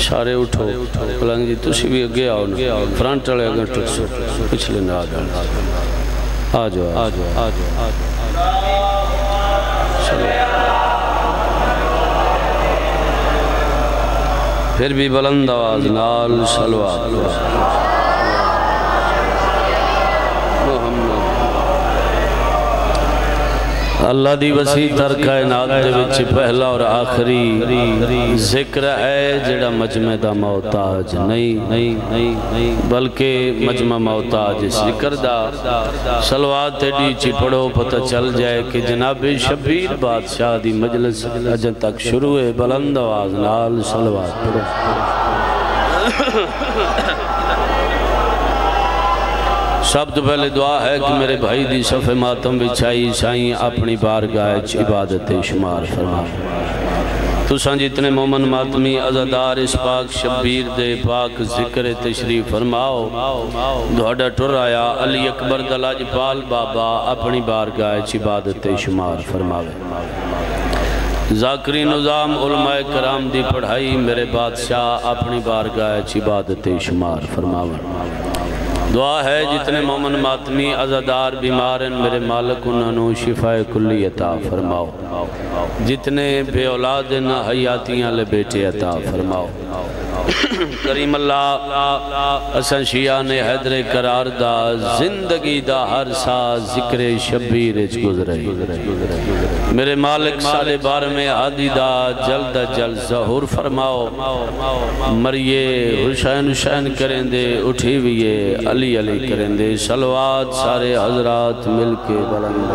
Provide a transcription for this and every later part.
سارے اٹھو پلنگ جی تسی بھی اگے آؤ نا فرنٹ اگر ٹکسو پچھلے نہ آ جاؤ آ جاؤ پھر بھی بلند آواز نال سلوات اللہ دی وسیع تر کائنات دے وچ پہلا اور آخری ذکر ہے جڑا مجمع دا محتاج نہیں، بلکہ مجمع محتاج ذکر دا۔ سلوات ایڈی چی پڑھو پتہ چل جائے کہ جناب شبیر بادشاہ دی مجلس اجن تک شروع ہے، بلند آواز نال سلوات پڑھو۔ سب تو پہلے دعا ہے کہ میرے بھائی دی صفحہ ماتم بچھائی سائیں اپنی بارگاہ عبادت شمار فرما تو سان جتنے مومن ماتمی عزدار اس پاک شبیر دے پاک ذکر تشریف فرماؤ دوڑا ٹر آیا علی اکبر دلاج پال بابا اپنی بارگاہ عبادت شمار فرماوے ذاکری نظام علماء کرام دی پڑھائی میرے بادشاہ اپنی بارگاہ عبادت شمار فرماوے دعا ہے جتنے مومن ماتمی عزدار بیمارن میرے مالک، انہوں شفا کلی عطا فرماؤ۔ جتنے بے اولادن حیاتیاں لے بیٹے عطا فرماؤ۔ کریم اللہ اسن شیعان حیدر قرار دا زندگی دا ہر سا ذکر شبیر اچ گزرے۔ میرے مالک سالے بار میں عادی دا جلد جلد ظہور فرماؤ، مریے حسین حسین کریں دے اٹھی ہوئے علی علی کریں دے سلوات سارے حضرات مل کے بلند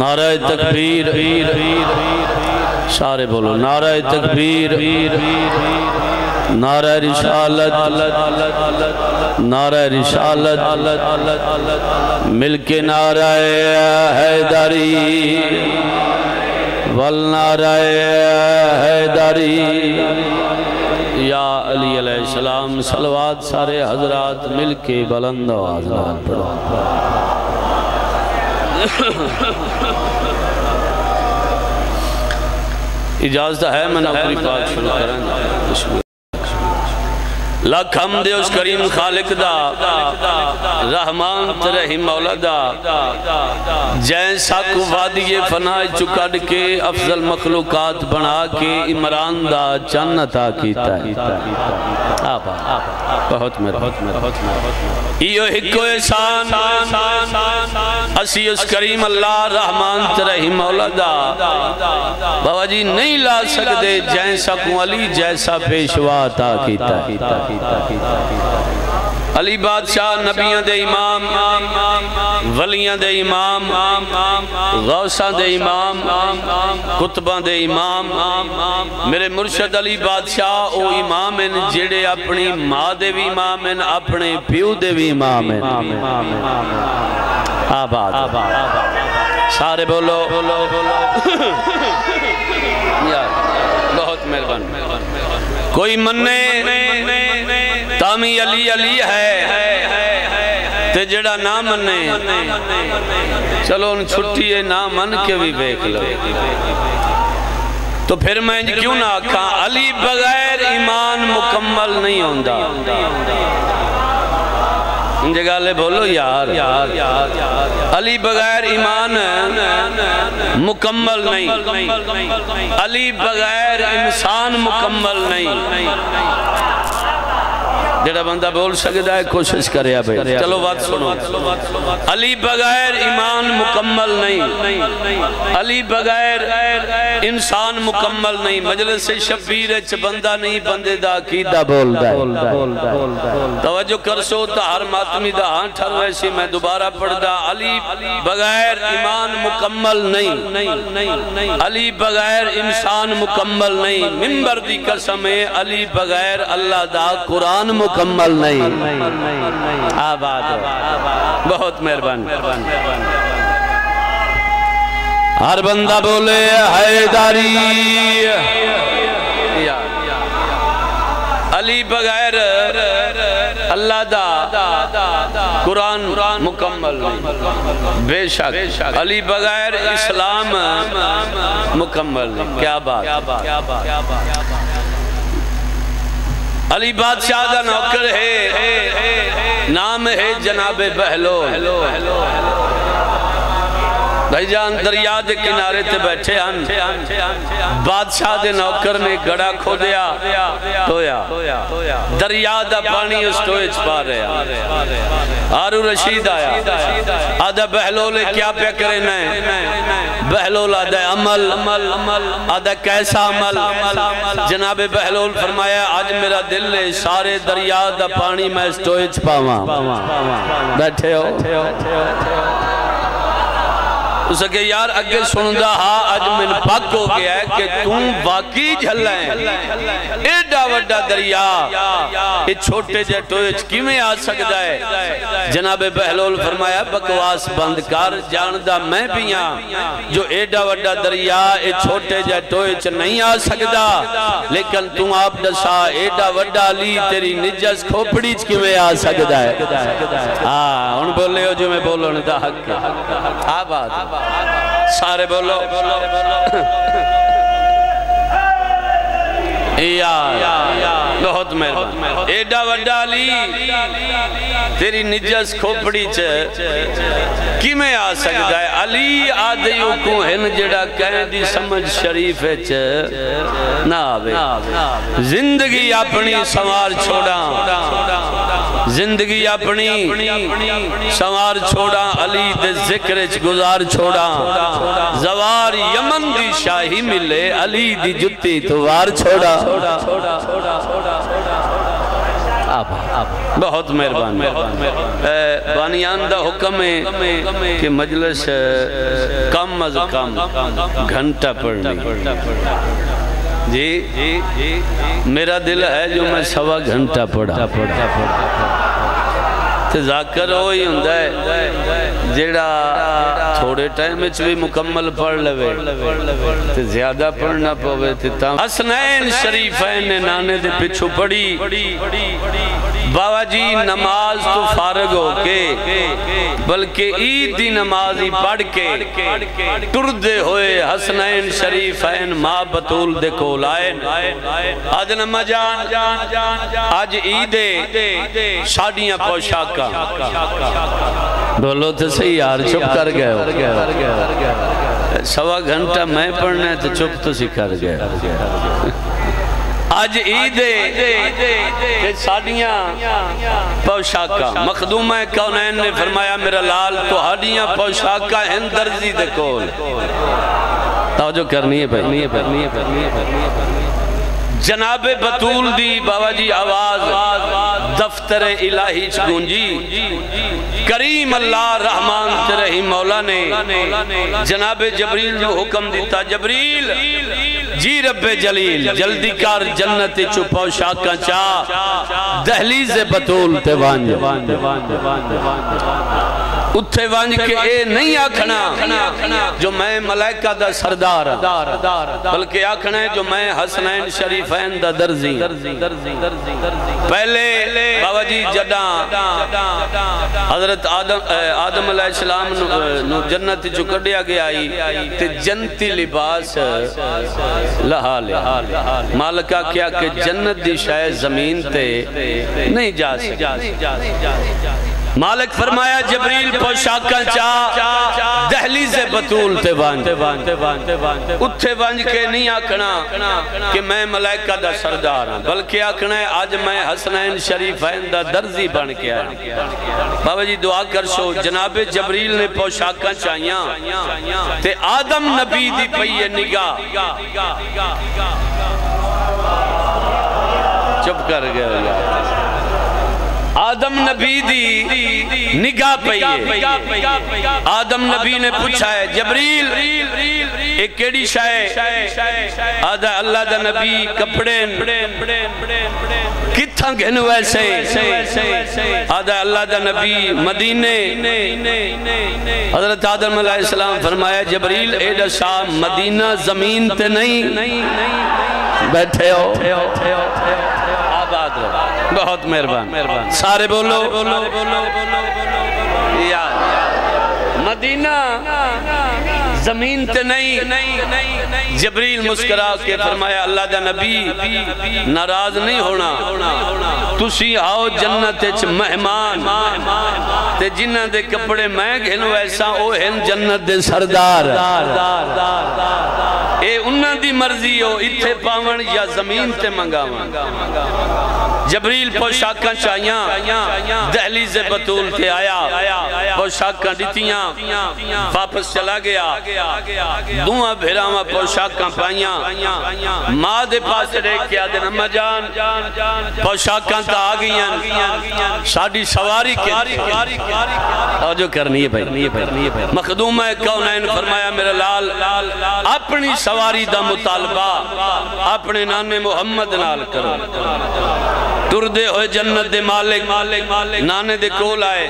نعرہ تکبیر۔ سارے بولو، نعرہ تکبیر، نعرہ رسالت نعرہ رسالت مل کے نعرہ حیدری، والنعرہ حیدری۔ یا علی علیہ السلام، صلوات سارے حضرات مل کے بلند آواز پڑھو۔ اجازت ہے میں نوکری پاک شروع کریں لکھ حمد اس کریم خالق دا رحمان ترہی مولا دا۔ جیسا کو وادی فنا چکڑ کے افضل مخلوقات بنا کے عمران دا چنتا کیتا ہے۔ بہت میرا ایو ہکو احسان اسی اس کریم اللہ رحمان ترہی مولا دا۔ بابا جی نہیں لا سکتے جیسا کو علی جیسا پیشوا تا کیتا ہے۔ علی بادشاہ نبیان دے امام ولیان دے امام غوثان دے امام کتبان دے امام، میرے مرشد علی بادشاہ، او امام ہیں جڑے اپنی ماں دے بھی امام ہیں، اپنے پیو دے بھی امام ہیں۔ آباد۔ سارے بولو۔ بہت مہربان۔ کوئی مننے۔ تامی علی علی ہے۔ تے جڑا نہ مننے چلو ان چھٹی ہے نہ من کے بھی بیک لو۔ تو پھر میں کیوں نہ آکھا علی بغیر ایمان مکمل نہیں ہوندہ ان جگہ لے بولو یار۔ علی بغیر ایمان مکمل نہیں۔ علی بغیر انسان مکمل نہیں۔ جڑا بندہ بول سکتا ہے، کوشش کرے بھائی۔ چلو بات سنو۔ علی بغیر ایمان مکمل نہیں۔ علی بغیر انسان مکمل نہیں۔ مجلس شبیر اچھ بندہ نہیں، بندے دا عقیدہ بول دا توجہ کر سو تا ہر ماتمی دا ہاں ٹھر ویسی میں دوبارہ پڑھ دا علی بغیر ایمان مکمل نہیں۔ علی بغیر انسان مکمل نہیں۔ ممبر دی قسم علی بغیر اللہ دا قرآن مکمل مکمل نہیں۔ آباد ہو۔ بہت مہربان ہر بندہ بولے حیداری علی بغیر اللہ دا قرآن مکمل نہیں۔ بے شک، علی بغیر اسلام مکمل نہیں۔ کیا بات۔ علی بادشاہ دا نوکر ہے نام ہے جناب بہلو بھائی جان، دریا دے کنارے تے بیٹھے ہن۔ بادشاہ دے نوکر نے گڑا کھو دیا ٹویا دریا دا پانی اس ٹوئے چھپا رہا آرو رشید آیا۔ آدھا بہلولے کیا پہ کرے نئے بہلول آدھا عمل۔ آدھا کیسا عمل؟ جناب بہلول فرمایا، آج میرا دل ہے سارے دریا دا پانی میں اس ٹوئے چھپا بیٹھے ہو۔ اس کہ یار اگے سنندہ ہاں اج من پاک ہو گیا ہے کہ تم واقعی جھلائیں اے ایڈا وڈا دریا یہ چھوٹے جے ٹوئچ کی میں آ سکتا ہے؟ جناب بہلول فرمایا، بکواس بند کر جاندہ میں بھی ہاں جو ایڈا وڈا دریا یہ چھوٹے جے ٹوئچ نہیں آ سکتا لیکن تم آپ دسا، ایڈا وڈا لی تیری نجس کھوپڑی چکی میں آ سکتا ہے؟ ہاں ان بولے ہو جو میں بولو نے دا حق آباد۔ سارے بولو۔ بہت مہربان ایڈا وڈا لی تیری نجس کھوپڑی چھ کی میں آ سکتا ہے؟ علی آدھیوں کو ہن جڑا کہیں دی سمجھ شریف ہے چھ نہ آوے۔ زندگی اپنی سوار چھوڑا زندگی اپنی، سوار چھوڑا علی دے ذکر چھ گزار چھوڑا زوار یمن دی شاہی ملے، علی دی جتی توار چھوڑا بہت مہربان بانیان دا حکم ہے کہ مجلس کم از کم گھنٹہ پڑھنی۔ جی میرا دل ہے جو میں سوا گھنٹہ پڑھا۔ تذاکر ہوئی ہوں ہے، جیڑا تھوڑے ٹائم اچھ بھی مکمل پڑھ لوے، تے زیادہ پڑھنا پوے تے تاں حسنین شریفین نے نانے دے پچھو پڑھی۔ بابا جی نماز تو فارغ ہو کے، بلکہ عید دی نمازی پڑھ کے ٹردے ہوئے حسنین شریفین ماں بطول دے کو لائن آج نمہ جان، آج عیدے شادیاں پوشاک کا بولو تو صحیح یار، چپ کر گئے ہو۔ سوا گھنٹہ میں پڑھنا ہے تو چپ تو سی کر گئے آج عید ساڑیاں پوشاکہ مخدومہ کونین نے فرمایا، میرا لال تو ہاڑیاں پوشاکہ ہیں درزی دے کول۔ توجہ کرنی ہے پہنی جناب بطول دی بابا جی آواز۔ دفتر الہی چگونجی کریم اللہ رحمان ترہی مولا نے۔ جناب جبریل جو حکم دیتا، جبریل جی رب جلیل، جلدی کار جنت چپاو شاکا چاہ دہلیز بطول تیوان اتھے وانج کے اے نہیں آکھنا جو میں ملائکہ دا سردار ہاں، بلکہ آکھنا ہے جو میں حسنین شریفین دا درزی ہاں۔ پہلے بابا جی جدہ حضرت آدم علیہ السلام نو جنت جو کڑیا گیا آئی تے جنتی لباس لہا لے مالکہ کیا کہ جنت دی شاید زمین تے نہیں جا سکتے مالک فرمایا، جبریل پوشاکاں چاہ دہلیز بطول تے بانج اتھے بانج کے نہیں آکھنا کہ میں ملائکہ دا سردار ہوں بلکہ آکھنا ہے، آج میں حسنین شریفین دا درزی بن کے آئے بابا جی دعا کر شو جناب جبریل نے پوشاکاں چاہیاں تے آدم نبی دی پئیے نگاہ۔ چپ کر گئے اللہ آدم نبی دی نگاہ پہیے آدم نبی نے پوچھا ہے، جبریل ایک کیڑی شائے آدھا اللہ دا نبی کپڑے کتھا گھن ویسے آدھا اللہ دا نبی مدینے حضرت آدم علیہ السلام فرمایا، جبریل ایڈا شاہ مدینہ زمین تے نہیں۔ بیٹھے ہو۔ آباد رہو بہت مہربان۔ سارے بولو۔ مدینہ۔ زمین تے نہیں۔ جبریل مسکرا کے فرمایا، اللہ دا نبی، ناراض نہیں ہونا۔ تسی آؤ جنت اچ مہمان۔ تے جنہ دے کپڑے میں گھن، ویسا او ہن جنت دے سردار۔ اے انہ دی مرضی ہو اتھے پاون یا زمین تے منگاون۔ جبریل پوشاکاں چاہیاں دہلیز بطول تے آیا۔ پوشاکاں ڈیتیاں واپس چلا گیا۔ دعا بھیراما پوشاکاں پائیاں۔ ماں دے پاس ریک کیا دے نمہ جان۔ پوشاکاں تا آگیاں ساڑی سواری کے اور جو کرنی ہے بھائی۔ مخدوم ہے کونین فرمایا میرا لال، اپنی سواری دا مطالبہ اپنے نانے محمد نال کرو۔ ٹردے ہوئے جنت دے مالک، نانے دے کول آئے۔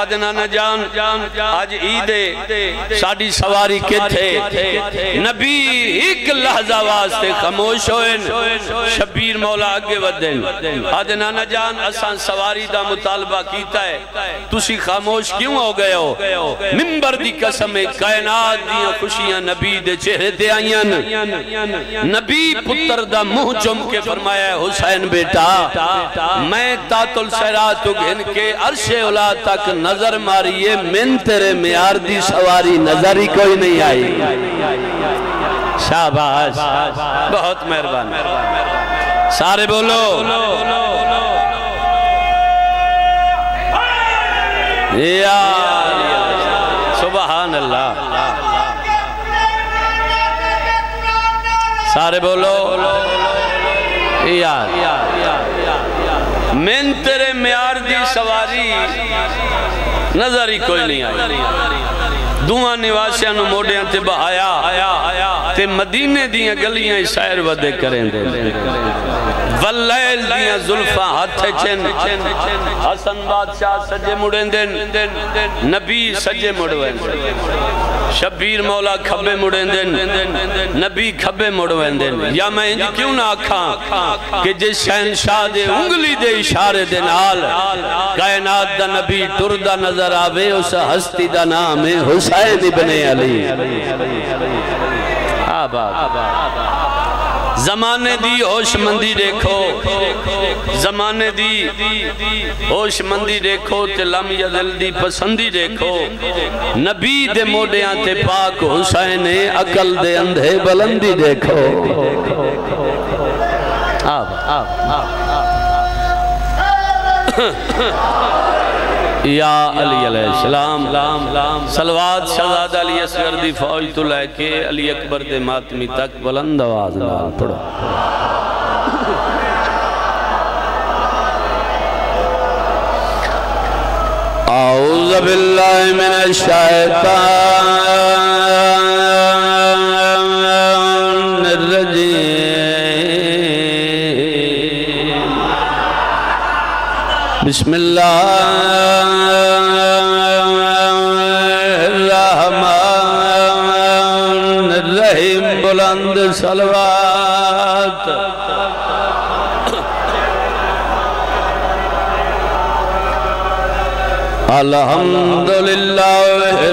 آدھے نانا جان آج عیدے ساڑی سواری کے تھے نبی ایک لحظہ واسطے خموش ہوئے شبیر مولا آگے ودن آدھے نانا جان اسان سواری دا مطالبہ کیتا ہے تسی خاموش کیوں ہو گئے ہو ممبر دی قسم کائنات دیا خوشیاں نبی دے چہرے دے آئین نبی پتر دا مہ چم کے فرمایا ہے حسین بیٹا میں تاتل سیرات گھن کے عرش اولا تک نظر ماری ماریے من تیرے میار دی سواری نظر ہی کوئی نہیں آئی۔ شاباش، بہت مہربان سارے بولو۔ یا سبحان اللہ۔ سارے بولو۔ یا من تیرے میار دی سواری۔ نظر ہی کوئی نہیں آئی۔ دوہاں نواسیاں نو موڑیاں تے بہایا تے مدینے دیاں گلیاں سائر ودے کریں دے۔ واللیل دیاں ظلفہ ہاتھ چن۔ حسن بادشاہ سجے مڑیں دن نبی سجے مڑویں شبیر مولا کھبے مڑیں دن نبی کھبے مڑویں دن یا میں انج کیوں نہ آکھاں کہ جس شہنشاہ دے انگلی دے اشارے دے نال کائنات دا نبی ٹردہ نظر آوے، اس ہستی دا نام ہے حسین ابن علی۔ آباد زمانے دی ہوش مندی دیکھو، زمانے دی ہوش مندی دیکھو، تے لم یدل دی پسندی دیکھو۔ نبی دے موڑیاں تے پاک حسین عقل دے اندھے بلندی دیکھو۔ آب آب۔ یا علی علیہ السلام سلوات شہزاد علی اسگر دی فوج تو لے کے علی اکبر دے ماتمی تک بلند آواز لال پڑھو۔ اعوذ باللہ من الشیطان الرجیم۔ بسم اللہ الرحمن الرحیم بلند سلوات الحمدللہ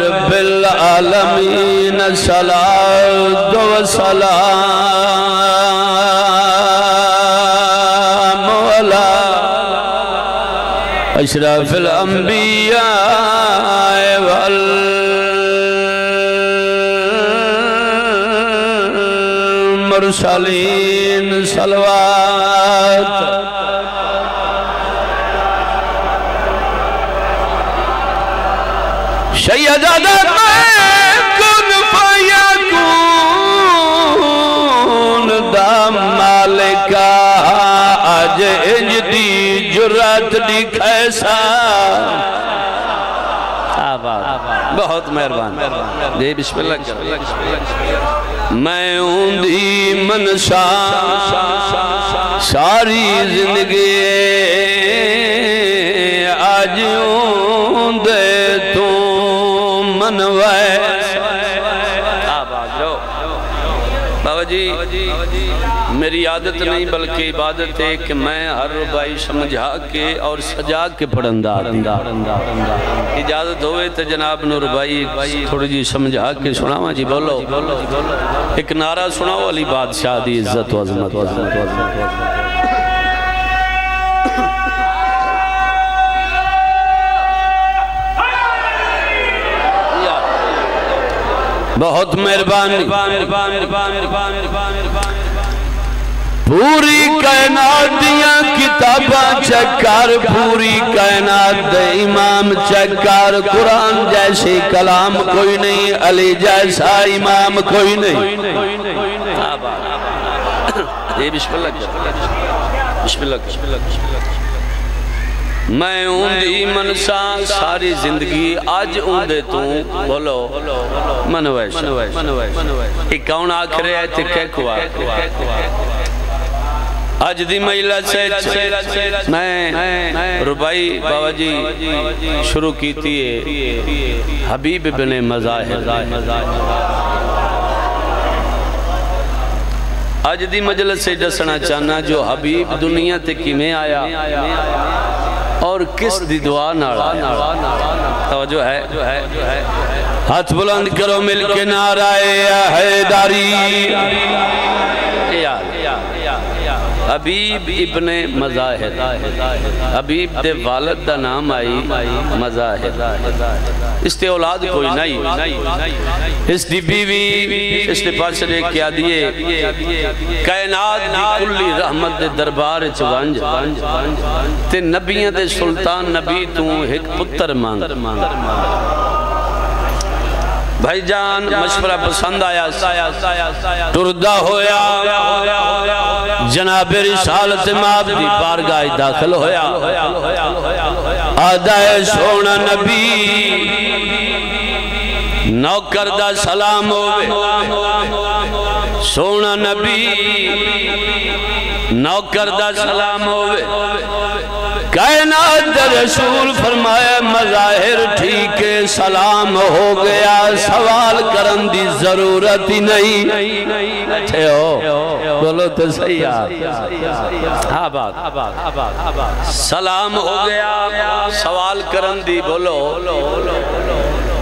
رب العالمین صلاة و سلام أشرف الأنبياء والمرسلين صلوات جرات دی کھیسا بہت مہربان۔ دے بسم اللہ۔ کر میں ہوں دی منشا، ساری زندگی آج ہوں دے تو منوے۔ میری نہیں، بلکہ عبادت ہے کہ میں ہر ربائی سمجھا کے اور سجا کے پڑھندہ اجازت ہوئے تو جناب نور بھائی تھوڑی جی سمجھا کے سنا ماں جی بولو۔ ایک نعرہ سناو علی بادشاہ دی عزت و عظمت و عظمت و عظمت۔ بہت مہربانی۔ پوری کائنات دیا کتابہ چکار، پوری کائنات دے امام چکار۔ قرآن جیسی کلام کوئی نہیں، علی جیسا امام کوئی نہیں۔ یہ بسم اللہ بسم اللہ بسم اللہ میں اوندی منسا ساری زندگی آج اوندے تو بولو۔ منویش۔ ایک کون آکھرے آئے تھے کہ آج دی مہیلہ سے میں ربائی بابا جی شروع کی تھی حبیب بن مزاہر آج دی مجلس سے جسنا چاہنا جو حبیب دنیا تے کی میں آیا اور کس دی دعا نارا توجہ ہے۔ ہاتھ بلند کرو مل کے نعرہ حیداری حبیب ابن مزاہد حبیب دے والد دا نام آئی مزاہد اس تے اولاد کوئی نہیں. اس دی بیوی، اس نے پاس نے کیا دیئے کائنات دی کلی رحمت دے دربار چوانج تے نبیوں دے سلطان نبی تو ایک پتر مانگ. بھائی جان، مشورہ پسند آیا۔ تردہ ہویا۔ جناب رسالت معبدی بارگاہ داخل ہویا۔ آدھائے سونا نبی۔ نوکر دا سلام ہوئے۔ سونا نبی۔ نوکر دا سلام ہوئے۔ کائنات رسول فرمائے مظاہر ٹھیک سلام ہو گیا۔ سوال کرن دی ضرورت ہی نہیں۔ اچھے ہو۔ بولو تو صحیح ہاں بات۔ سلام ہو گیا۔ سوال کرن دی بولو۔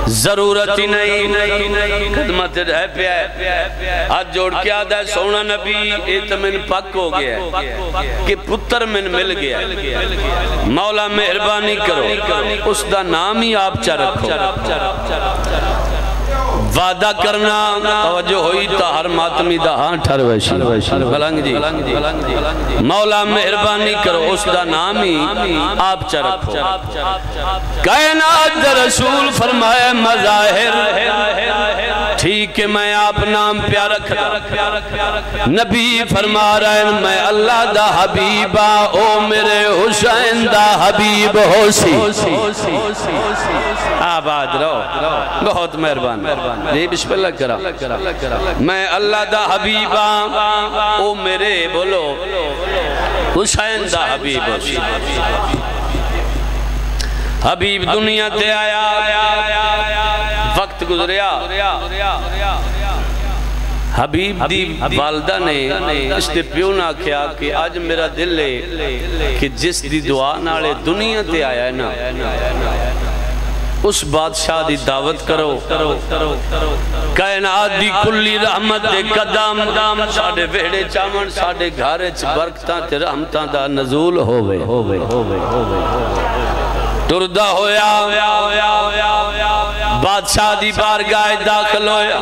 ضرورت ہی نہیں۔ خدمت رہ پہ ہے ہاتھ جوڑ کے آدھا ہے، سونا نبی اتمن پک ہو گیا۔ کہ پتر من مل گیا۔ مولا مہربانی کرو، اس دا نام ہی آپ چا رکھو۔ وعدہ کرنا، توجہ ہوئی تا ہر ماتمی دا ہاں ٹھر ویشی۔ بلنگ جی۔ مولا مہربانی کرو، اس دا نامی آپ چا رکھو۔ کائنات رسول فرمائے مظاہر۔ ٹھیک ہے، میں آپ نام پیار رکھ نبی فرما رہے ہیں، میں اللہ دا حبیبہ، او میرے حسین دا حبیب ہو سی آباد رہو، بہت مہربان۔ جی بسم اللہ کرا۔ میں اللہ دا حبیبہ، او میرے بولو، حسین دا حبیب ہو سی حبیب دنیا تے آیا۔ وقت گزریا۔ حبیب دی والدہ نے اس نے پیو نہ کیا کہ آج میرا دل ہے کہ جس دی دعا نالے دنیا تے آیا ہے نا، اس بادشاہ دی دعوت کرو۔ کائنات دی کلی رحمت دے قدام ساڑے ویڑے چامن ساڑے گھارے چھ برکتاں تے رحمتاں دا نزول ہوئے تردہ ہویا بادشاہ دی بارگاہ داخل ہویا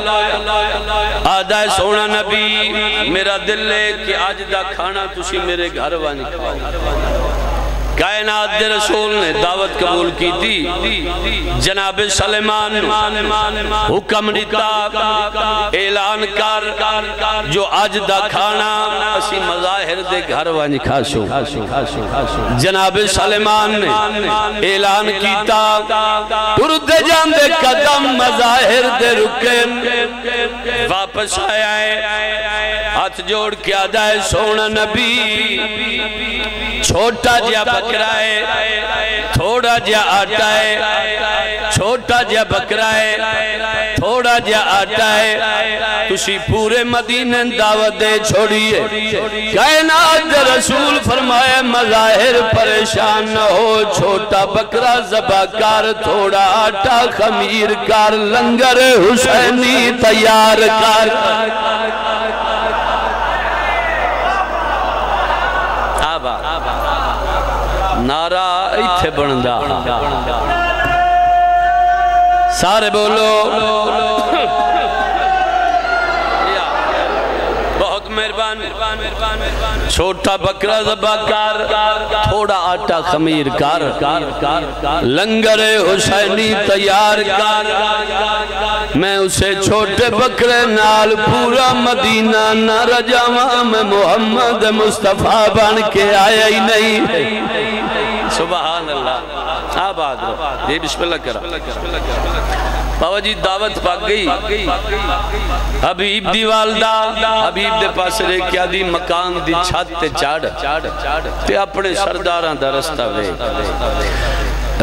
آدھا سونا نبی میرا دل ہے کہ آج دا کھانا تسی میرے گھر وانی کھاؤ کائنات دے رسول نے دعوت قبول کی تھی۔ جناب سلیمان حکم دیتا، اعلان کر جو آج دا کھانا اسی مظاہر دے گھر وانی کھاسو۔ جناب سلیمان نے اعلان کیتا ترد جان دے قدم مظاہر دے رکن واپس آیا ہے، ہاتھ جوڑ کے آدھائے سونا نبی۔ چھوٹا جیا بکرا ہے تھوڑا جا آٹا ہے چھوٹا جا بکرا ہے تھوڑا جا آٹا ہے تسی پورے مدینہ دعوت دے چھوڑیے کائنات رسول فرمائے مظاہر پریشان نہ ہو چھوٹا بکرا زباکار تھوڑا آٹا خمیر کار لنگر حسینی تیار کار نعرہ ایتھے بندہ سارے بولو بہت مہربان چھوٹا بکرہ زباکار تھوڑا آٹا خمیر کار لنگر حسینی تیار کار میں اسے چھوٹے بکرے نال پورا مدینہ نہ رجاوہ میں محمد مصطفیٰ بن کے آیا ہی نہیں سبحان اللہ۔ آباد رہو۔ یہ بسم اللہ کرا۔ بابا جی دعوت پاک گئی۔ حبیب دی والدہ، حبیب دے پاس رہے کیا دی مکان دی چھت تے چاڑ تے اپنے سرداران دا رستہ وے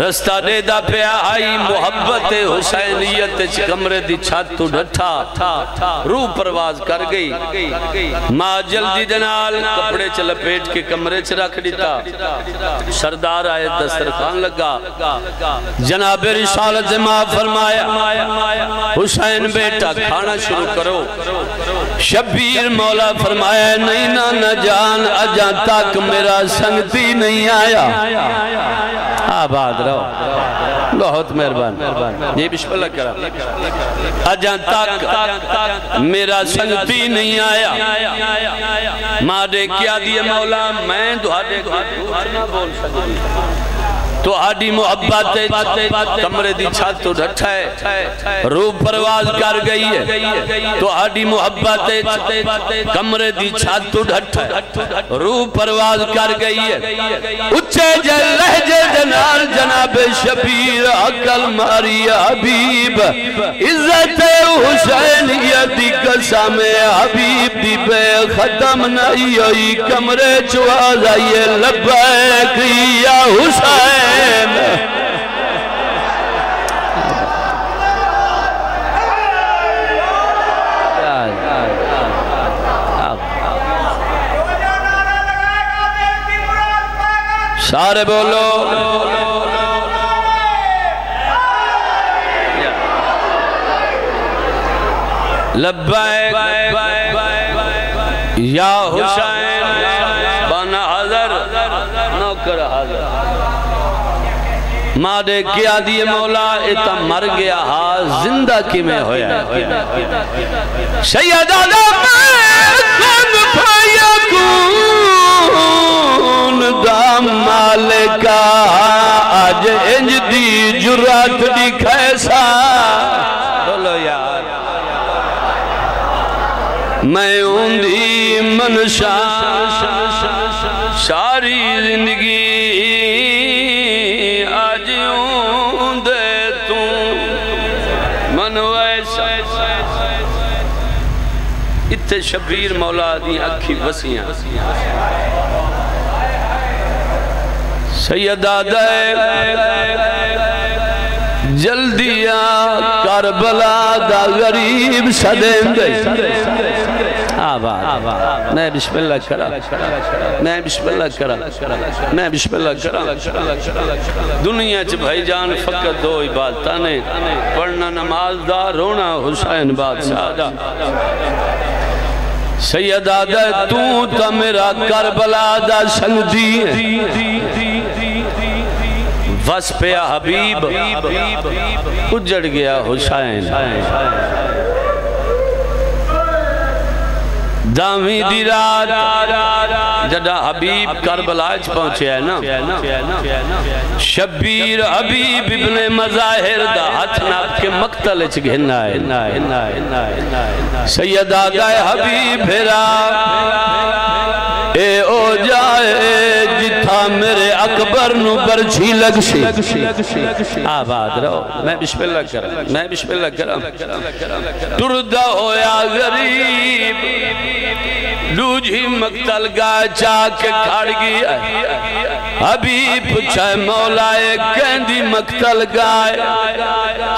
رستہ دے دا پہ آئی محبت حسینیت کمرے دی چھت تو روح پرواز کر گئی۔ ماں جلدی جنال کپڑے چل پیٹ کے کمرے چھ رکھ دیتا سردار آئے دسترخان لگا۔ جناب رسالت ماں فرمایا، حسین بیٹا، کھانا شروع کرو۔ شبیر مولا فرمایا، نہیں نہ جان، اجاں تک میرا سنگتی نہیں آیا۔ آباد رہا رہو بہت مہربان، یہ بسم اللہ کرا۔ اجاں تک میرا سنگتی نہیں آیا۔ ماں کیا دیئے مولا، میں دعاڑے نہ بول سکتی تو آڈی محبت کمرے دی چھت تو ڈھٹا ہے۔ روح پرواز کر گئی ہے۔ تو آڈی محبت کمرے دی چھت تو ڈھٹا ہے۔ روح پرواز کر گئی ہے۔ اچھے جل لہجے جنال جناب شبیر عقل ماری حبیب۔ عزت حسینیت دی قسم حبیب دی بے ختم نہیں ہوئی۔ کمرے چواز آئیے، لبیک یا حسین۔ حسین سارے بولو لبائک یا حسین بنا حضر نوکر حضر ماں دے کیا دیئے مولا اتا مر گیا ہاں زندہ کی میں ہویا سید آدم کن پایا کون دام مالکا آج انج دی جرات دی کھیسا۔ بولو یار۔ میں اندھی منشا۔ شبیر مولا دی اکھی وسیاں سیدہ دے جلدیاں کربلا دا غریب صدیم دے۔ آباد، میں بسم اللہ کرا، میں بسم اللہ کرا، میں بسم اللہ کرا۔ دنیا چھ بھائی جان، فقط دو عبادتہ نے۔ پڑھنا نماز دا، رونا حسین بادشاہ دا۔ سیدہ دے تو تا میرا کربلا دا سنگی ہے۔ وس پہ حبیب، اجڑ گیا حسین۔ دامی دی رات جدہ حبیب کربلاج پہنچے ہے نا۔ شبیر حبیب ابن مظاہر دا ہاتھ ناک کے مقتل اچھ گھننا ہے سید آگائے حبیب بھیرا اے او جائے جتھا میرے اکبر نو برچھی لگ سی آباد رہو۔ میں بسم اللہ کرا میں بسم اللہ کرا تردہ ہویا غریب۔ دوج مقتل گا چاک کھڑ گیا حبیب پچھائے مولائے کہندی مقتل گائے۔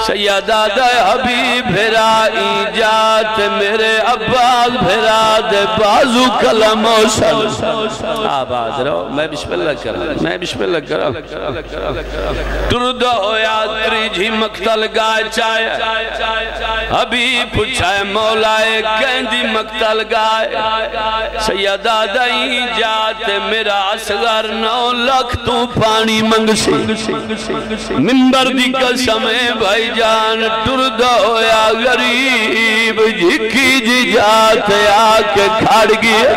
سیدہ دے حبیب بھرا ایجات میرے عباد بھرا دے بازو کلم و سل آباد رہو، میں بسم اللہ کر میں بسم اللہ کر تردہ ہویا تری جی مقتل گائے چاہے حبیب پچھائے مولائے کہندی مقتل گائے۔ سیدہ دائی جات میرا اصغر نو لکھ تو پانی منگ سی ممبر دی قسمیں بھائی جان ٹردہ ہویا غریب۔ جھکی جی جات آکے کھاڑ گیا۔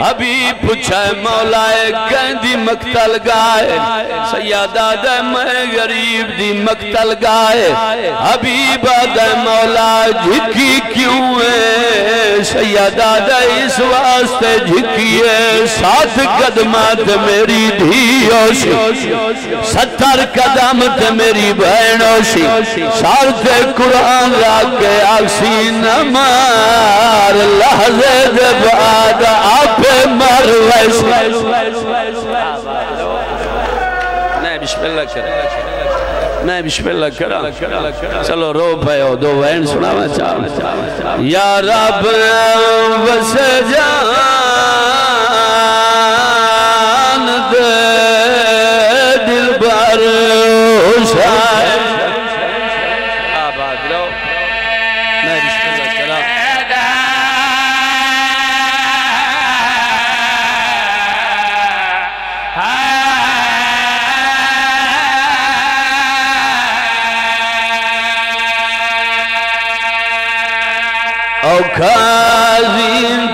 حبیب پچھائے مولائے کہندی مقتل گائے؟ سیدہ دے میں غریب دی مقتل گائے۔ حبیب دے مولا جھکی کیوں ہے؟ سیدہ دے اس واسطے جھکی ہے ساتھ قدمات میری دھیو سی ستر قدمت میری بہنوں سی سارت قرآن راکے آکسی نمار، لحظے دے بعد آپ مر ویسے بسم اللہ کریں میں بسم اللہ کرا۔ چلو رو پہ ہو، دو وین سنا میں چاہا یا رب، بس جان دے، دل بار حسین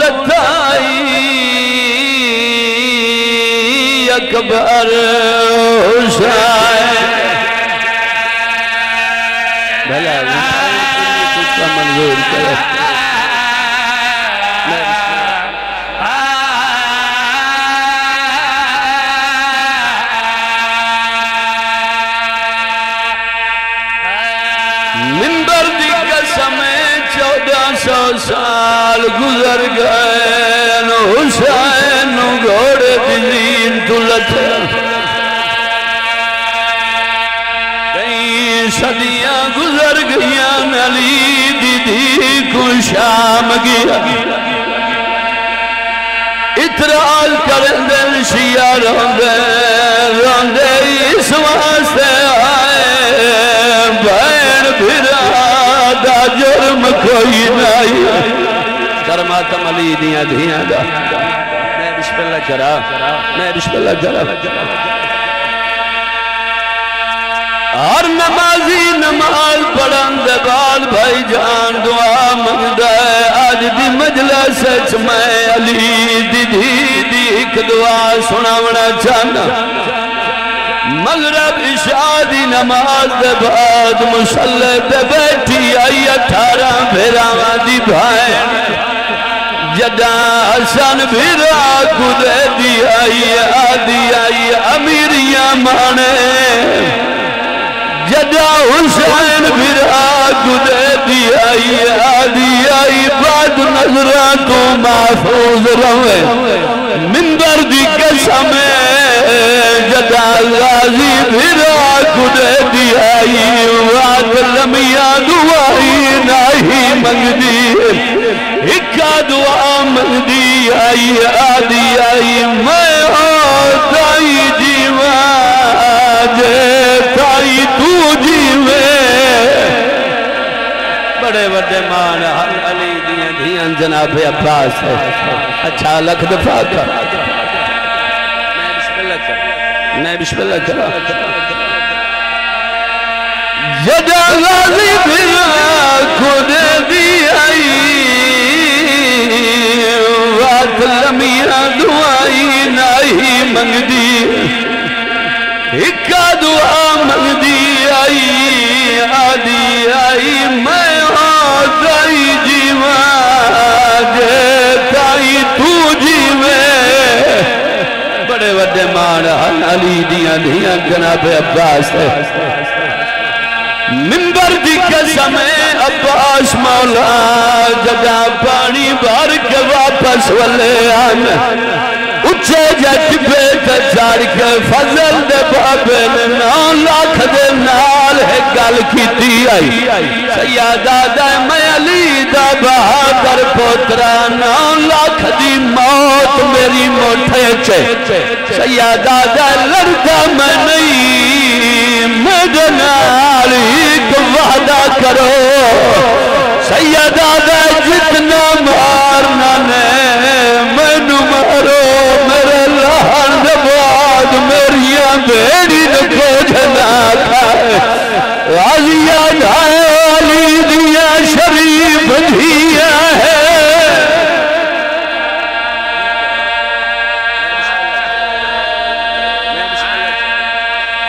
اکبر اکبر گزر گئے، نو حسین، نو گھوڑے دلین تلت کئی صدیاں گزر گئیاں نلی دی دی کو شام گیا۔ اترال کرن دل شیعہ روندے روندے اس واسطے آئے۔ بین بھرا دا جرم کوئی نہیں۔ کرماتم علی دیاں دیاں دا۔ میں بسم اللہ کرا۔ میں بسم اللہ کرا۔ ہر نمازی نماز پڑھن دے بعد بھائی جان دعا منگدا ہے۔ آج دی مجلس وچ میں علی دی دی دی ایک دعا سناونا چاہنا۔ مغرب، عشاء دی نماز دے بعد مسلح تے بیٹھی آئی اٹھارہ بھیراواں دی بھائیں جدہ حسن بھیرا کو دی آئی آدھی آئی، امیریاں مانے۔ جدہ حسین بھرا گدے دی آئی آدھی آئی، بعد نظران تو محفوظ روے بھرا گدے دی آئی وعد لمیاں دعائی نہیں منگ دی ہکا دعا منگ دی آئی آدھی آئی، میں آتائی جیوان جے تائی تو جیوے۔ بڑے بڑے مان حل علی دیاں دیاں جناب عباس ہے۔ اچھا لکھ دفاع کر۔ میں بسم اللہ کر۔ میں بسم اللہ کرا جدا غازی بھرا خود دی ممبر دی قسم عباس مولا جگہ پانی بھر کے واپس واپس والے اچھے جٹ بیت چار کے فضل دے بابے نے نو لاکھ دے نال ہے گل کی آئی۔ سیادہ دے میں علی دا بہادر پوترا نو لاکھ دی موت میری موٹھے چھے سیادہ دے لڑکا میں نہیں، میرے نال وعدہ کرو۔ سیدہ دے جتنا مارنا نے مینو مارو۔ میرے لہن نباد میریاں بیڑی نکو جنا کھائے۔ راضیہ دھائے علی دیا شریف دھیا ہے۔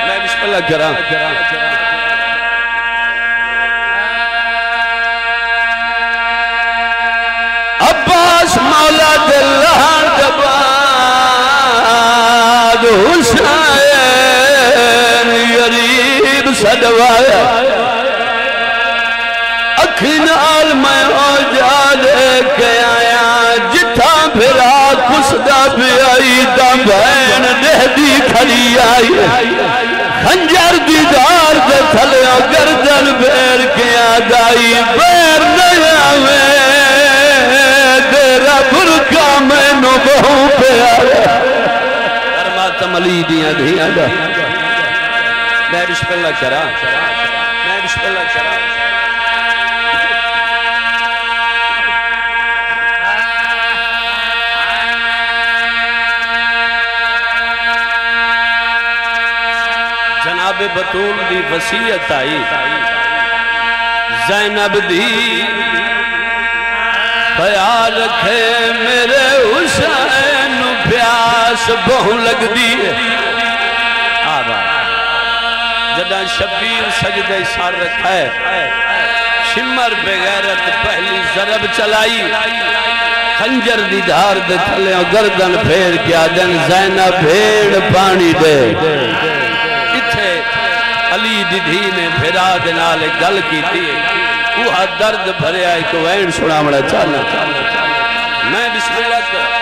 میں مولا دلہان دباد حسین یریب صدوایا. اکھین آل میں ہو جا لے کے آیا، جتھا بھرا کسدہ بھی آئی، دا بین دہدی کھڑی آئی. خنجر دیدار دے تھلے گردن بیر کے آدائی بیر ارماتم علی دیا دیا دا میں بسم اللہ کرا میں بسم اللہ کرا جناب بطول دی وسیعت آئی زینب دی خیال رکھے میرے حسین پیاس بہو لگ دی جدہ شبیر سجدہ سار رکھا ہے، شمر بغیرت پہلی ضرب چلائی۔ خنجر دی دھار دے تھلے گردن پھیر کیا دن زینب بھیڑ پانی دے۔ اتھے علی دی دھی نے پھرا دنال گل کی تھی وہ درد بھرے آئے کو وین سنا مڑا چاہنا۔ میں بسم اللہ کر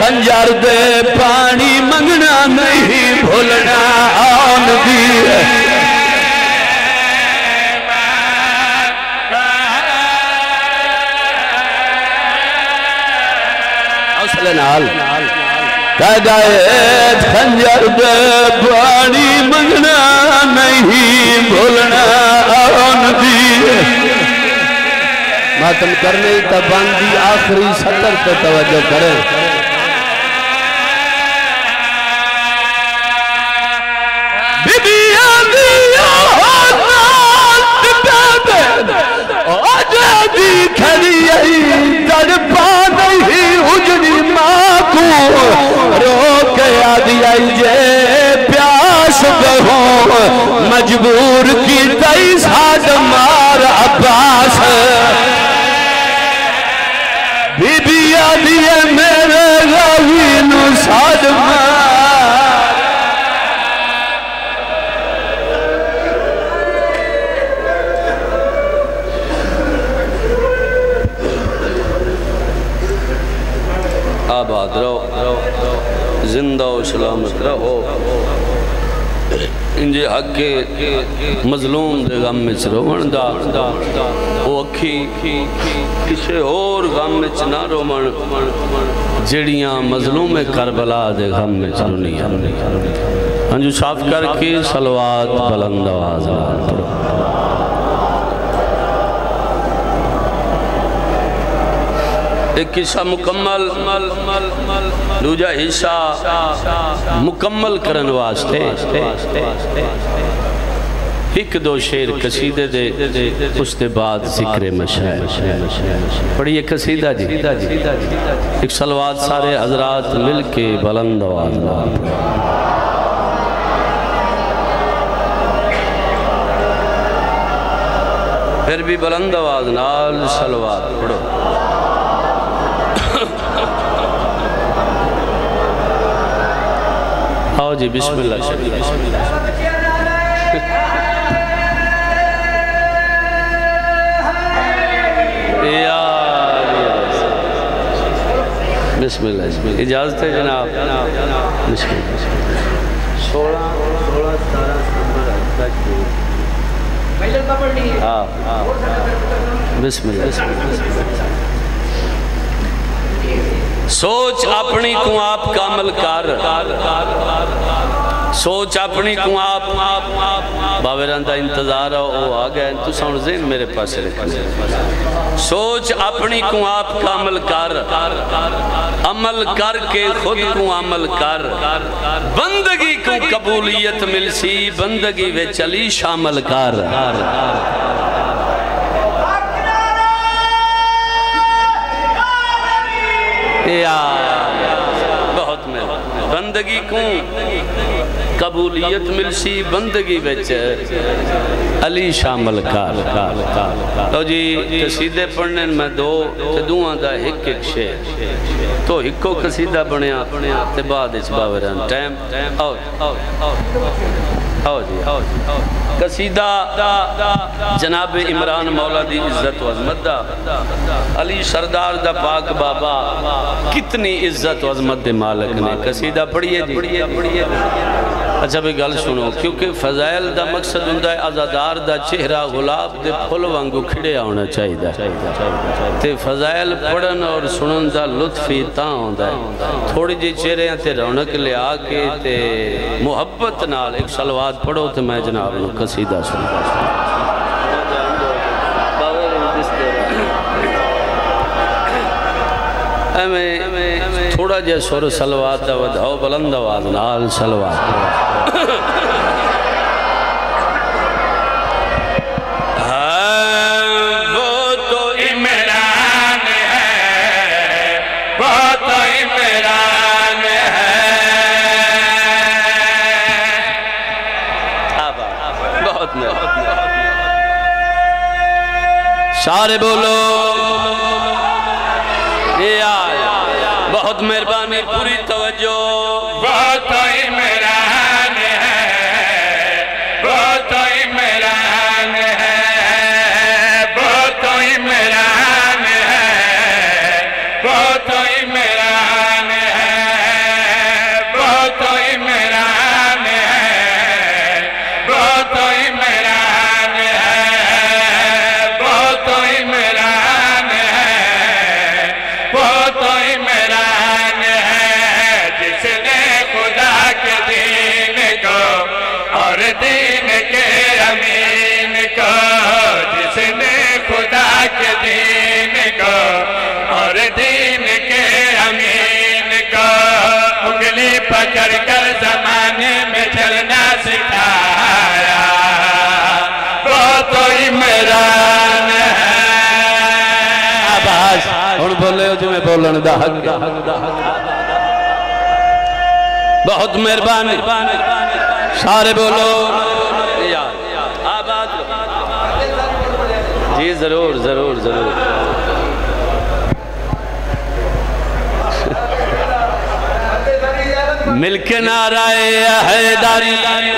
خنجر دے پانی منگنا نہیں بھولنا آن دی۔ حوصلے نال تیڈا خنجر دے پانی منگنا نہیں بھولنا آن دی ماتم کرنے تا باندی آخری سطر پہ توجہ کریں۔ بی بی آدھی آہانات پیدے آجا دی کھڑی ای در پا نہیں اجڑی ماں کو۔ رو کے آدھی آئی جے۔ مجبور کی تیسا کے مظلوم دے غم میں چرو دا۔ او اکھی کسے اور غم میں نہ رو جڑیاں مظلوم کربلا دے غم میں چرو نہیں ہنجو صاف کر کے سلوات بلند آواز پڑھو۔ ایک حصہ مکمل دوجہ حصہ مکمل کرن واسطے۔ ایک دو شیر قصیدے دے، اس دے بعد ذکر مشاہد پڑھئے قصیدہ جی۔ ایک سلوات سارے حضرات مل کے بلند آواز۔ پھر بھی بلند آواز، نال سلوات پڑھو۔ آؤ جی بسم اللہ شریف بسم اللہ۔ بسم اللہ اجازت ہے جناب؟ بسم اللہ سولہ سولہ ستارہ ہاں۔ بسم اللہ بسم اللہ۔ سوچ اپنی کو آپ کامل کر۔ سوچ اپنی کو آپ۔ باوران دا انتظار ہو آ گئے۔ تو ساؤن ذہن میرے پاس رکھنے سوچ اپنی کو آپ کامل کر۔ عمل کر کے خود کو عمل کر۔ بندگی کو قبولیت مل سی۔ بندگی وے چلی شامل کر۔ بہت میں۔ بندگی کو قبولیت مل سی بندگی بیچ علی شامل کار۔ تو جی قصیدے پڑھنے میں دو، تے دا ہک ایک شے۔ تو ہکو قصیدہ بنیا، تے بعد اس باوران ٹائم۔ آؤ۔ آؤ جی جی، جی، جی، قصیدہ جناب عمران مولا دی عزت و عظمت دا، علی سردار دا پاک بابا، کتنی عزت و عظمت دے مالک نے قصیدہ پڑھئے جی۔ اچھا بھی گل سنو کیونکہ فضائل دا مقصد ہندہ ہے ازادار دا چہرہ غلاب دے پھل وانگو کھڑے آنا چاہی دا تے فضائل پڑھن اور سنن دا لطفی تاں ہوندہ ہے۔ تھوڑی جی چہرے ہیں تے رونک لے آکے تے محبت نال ایک سلوات پڑھو تے میں جناب نو قصیدہ سنو میں جے سور سلوات دا ودھاؤ بلند آواز نال سلوات۔ وہ تو عمران ہے وہ تو عمران ہے۔ بہت سارے بولو۔ بہت مہربانی پوری توجہ بہت ہو جو میں بولن دا حق بہت مہربانی۔ سارے بولو۔ جی ضرور ضرور ضرور۔ مل کے نعرہ حیداری پوری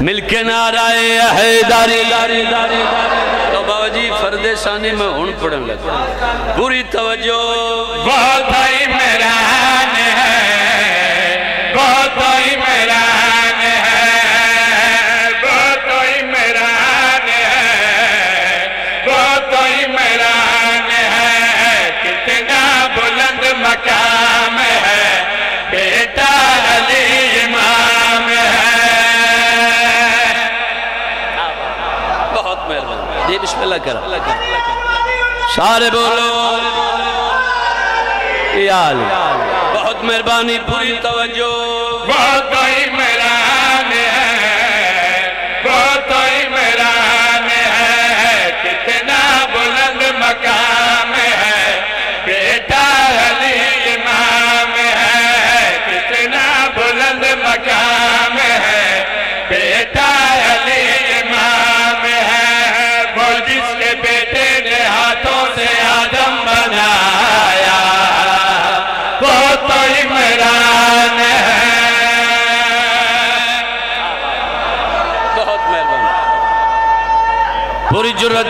مل کے نعرہ حیداری تو بابا جی فرد ثانی میں ہون پڑھن لگا۔ پوری توجہ۔ بہت ہی میران جی سارے بولو۔ یا علی بہت مہربانی پوری توجہ۔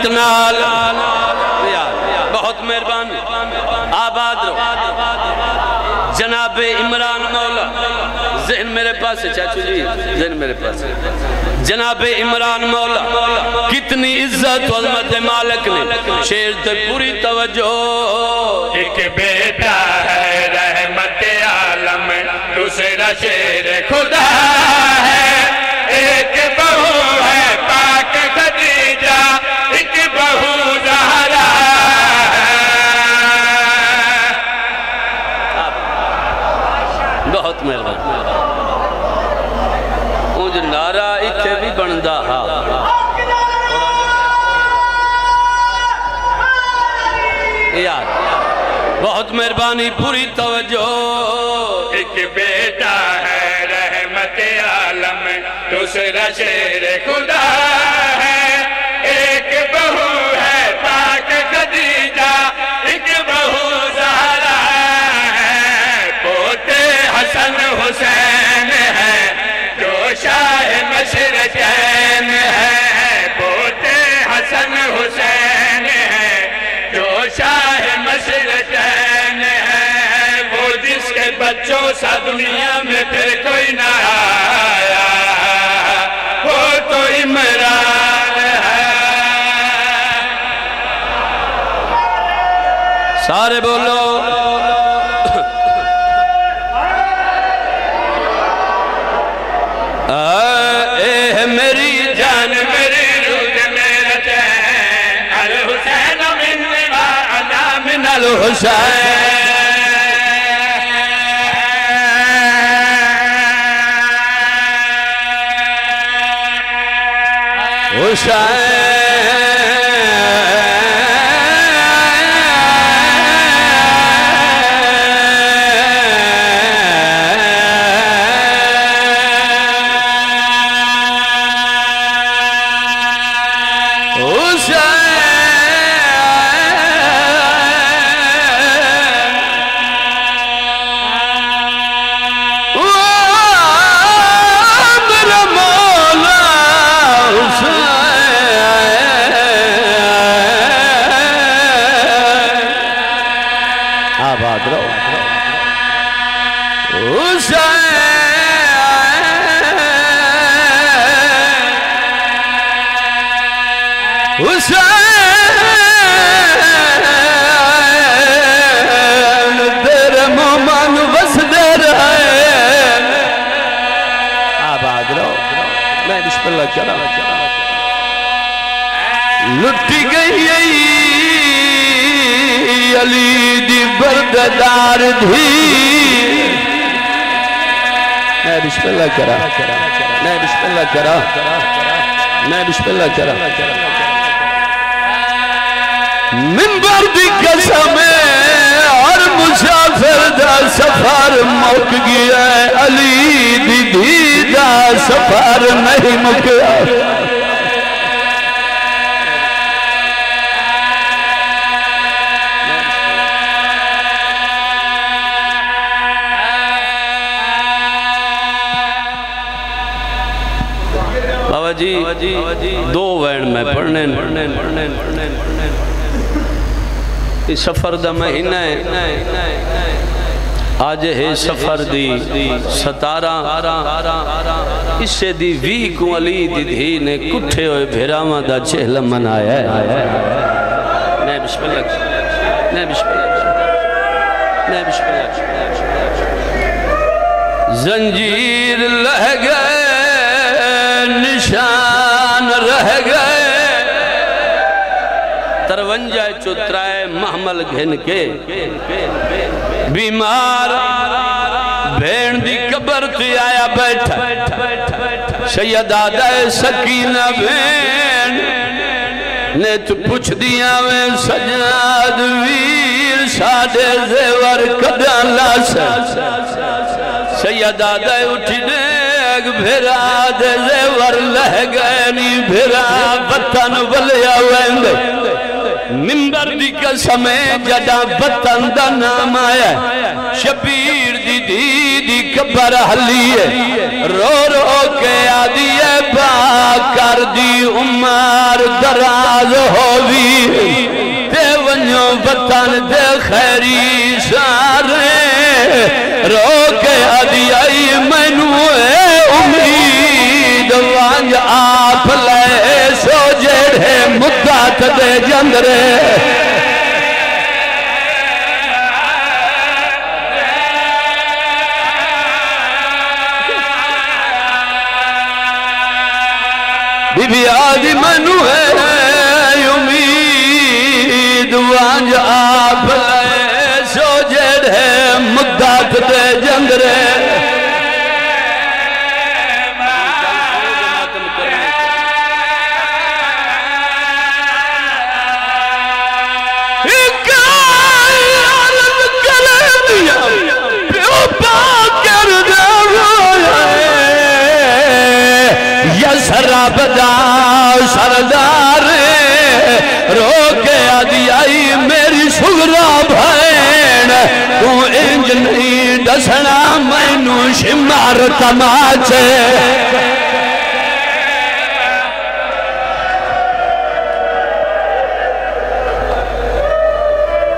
پوری نال۔ بہت مہربانی۔ آباد رہو۔ جناب عمران مولا، ذہن میرے پاس ہے، چاچو جی ذہن میرے پاس ہے۔ جناب عمران مولا، کتنی عزت و عظمت مالک نے شیر تے پوری توجہ۔ ایک بیٹا ہے رحمت عالم، دوسرا شیر خدا۔ مہربانی، پوری توجہ۔ ایک بیٹا ہے رحمت عالم، دوسرا شیر خدا ہے۔ ایک بہو ہے پاک خدیجہ، ایک بہو زہرا ہے۔ پوتے حسن حسین ہے، جو شاہ مشرقین ہے۔ سا دنیا میں پھر کوئی نہ آیا، وہ تو عمران ہے۔ سارے بولو۔ اے میری جان، میری روح، میرا چین۔ الحسین من الحسین آباد برددار دھی میں بسم اللہ کرا۔ میں بسم اللہ کرا۔ میں بسم اللہ کرا۔ منبر دی قسم اور مسافر دا سفر مک گیا علی دی دھی دا سفر نہیں مکیا۔ دو وین میں پڑھنے اس سفر دا مہینہ ہے۔ آج ہے سفر دی ستارہ۔ اس سے دی وی کو علی دی دھی نے کٹھے ہوئے بھیراما دا چہل منایا ہے۔ نہیں بسم اللہ نہیں بسم اللہ نہیں بسم اللہ زنجیر لہ گئے نشان۔ رہ گئے۔ ترونجہ چترائے محمل گھن کے۔ بیمار بھین دی قبر تی آیا بیٹھا۔ سید آدھا سکینہ بھین نے تو پوچھ دیا میں سجاد ویر سادے زیور کدہ لاسا سید آدھا اٹھی دیکھ بھیرا دے زیور لہ گئے نی بھیرا، وطن ولیا ویندے ممبر دی قسمے جدا وطن دا نام آیا۔ شبیر دی دی دی کبر حلیے رو رو کے آدھی با کر دی عمر دراز ہووی دے ونیو وطن دے خیری سارے۔ رو کے آدھی آئی مینو مدت دے جی جندرے بی بی آدھی منو ہے بدا سردار رو کے آدھی آئی، میری سگرا بھین تو انج نہیں دسنا مینو شمار تماچے۔